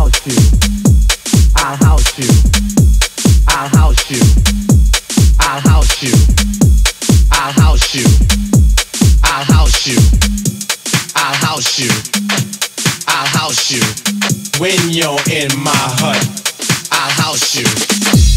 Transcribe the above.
house you. I'll house you. I'll house you. I'll house you. I'll house you. I'll house you. I'll house you. I'll house you. When you're in my hut, I'll house you.